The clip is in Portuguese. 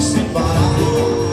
me